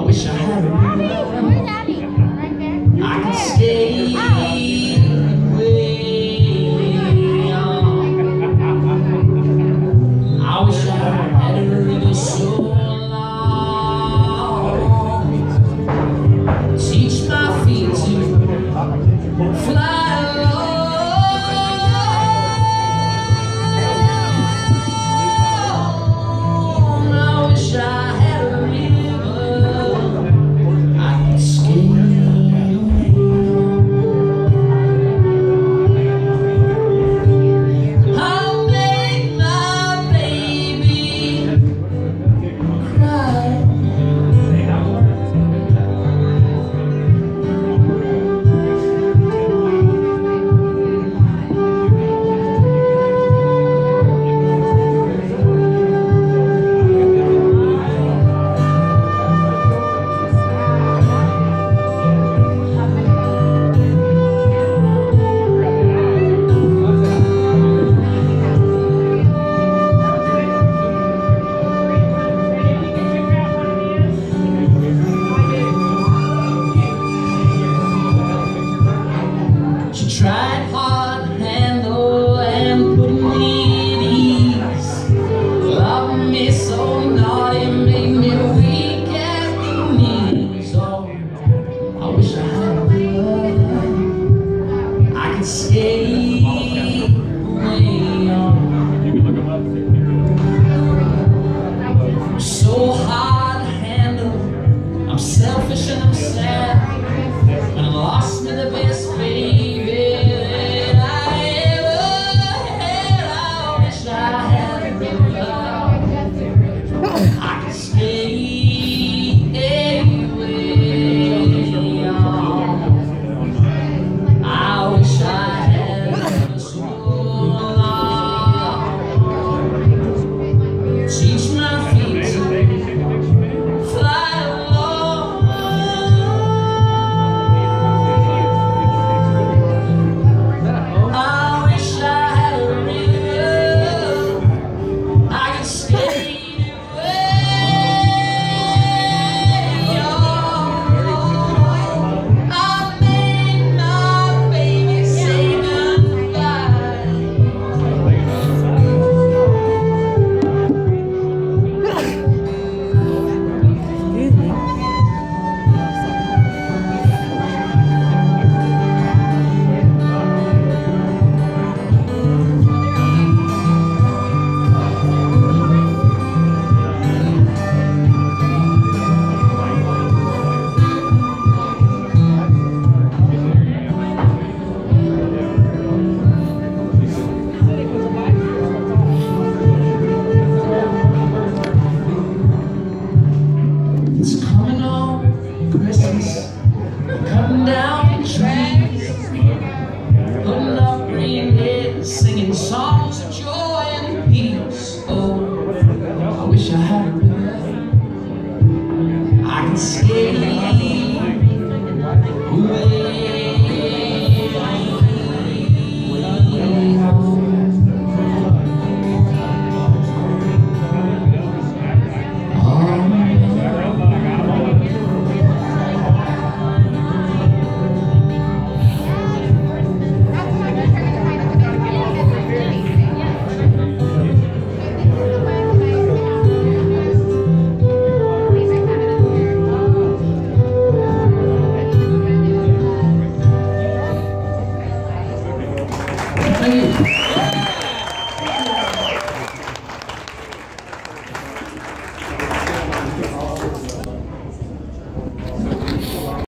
I wish I had a Where's Abby? Right there. I can stay. so naughty, made me weak at the. So I wish I had a I could stay away on. So hard to handle. I'm selfish and I'm sad. And I lost me the best. singing songs of joy and peace. Oh, I wish I had a river I can stay.